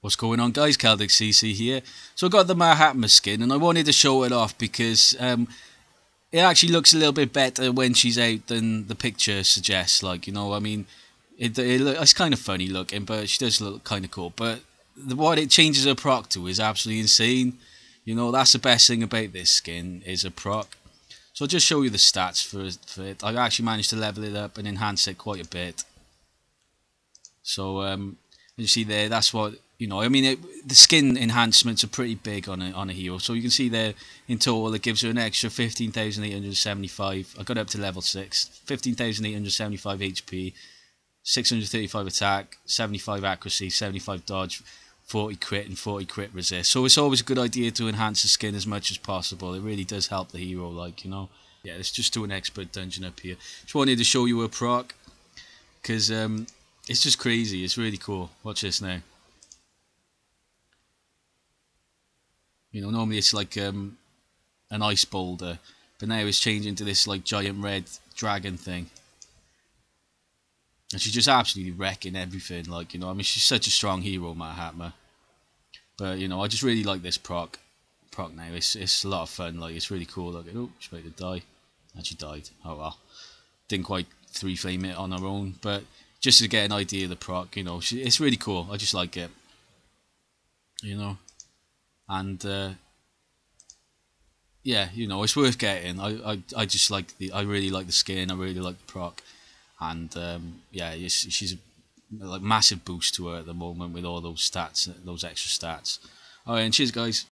What's going on guys, Celtic CC here. So I got the Mahatma skin and I wanted to show it off because um, it actually looks a little bit better when she's out than the picture suggests. Like, you know, I mean, it, it it's kind of funny looking, but she does look kind of cool. But the, what it changes her proc to is absolutely insane. You know, that's the best thing about this skin is a proc. So I'll just show you the stats for, for it. I actually managed to level it up and enhance it quite a bit. So um, you see there, that's what you know, I mean, it, the skin enhancements are pretty big on a on a hero. So you can see there in total, it gives her an extra 15,875. I got up to level six, 15,875 HP, 635 attack, 75 accuracy, 75 dodge, 40 crit, and 40 crit resist. So it's always a good idea to enhance the skin as much as possible. It really does help the hero, like you know. Yeah, let's just do an expert dungeon up here. Just wanted to show you a proc because um, it's just crazy. It's really cool. Watch this now. You know, normally it's like um, an ice boulder, but now it's changing to this like giant red dragon thing. And she's just absolutely wrecking everything. Like, you know, I mean, she's such a strong hero, Mahatma. But, you know, I just really like this proc. Proc now. It's, it's a lot of fun. Like, it's really cool. Like, oh, she's about to die. And she died. Oh, well. Didn't quite three flame it on her own. But just to get an idea of the proc, you know, she, it's really cool. I just like it. You know and uh, yeah, you know, it's worth getting. I, I, I just like the, I really like the skin. I really like the proc, and um, yeah, she's a like massive boost to her at the moment with all those stats, those extra stats. All right, and cheers, guys.